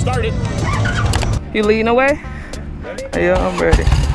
Don't start it. You leading away? Yeah, I'm ready.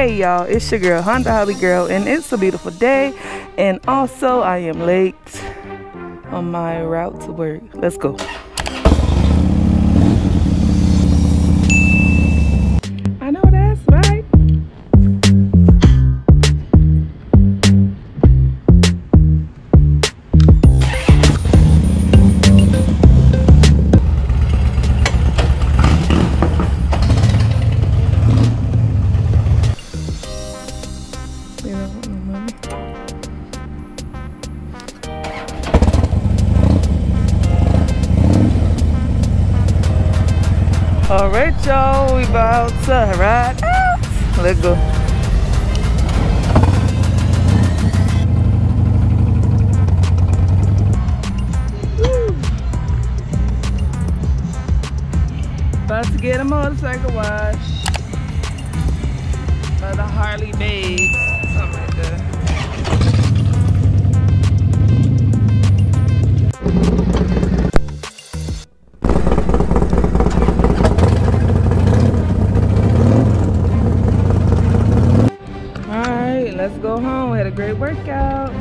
Hey y'all, it's your girl Honda Harley Girl and it's a beautiful day and also I am late on my route to work. Let's go. All right, y'all, we about to ride out. Let's go. About to get a motorcycle wash by the Harley Babes, let's go home. We had a great workout.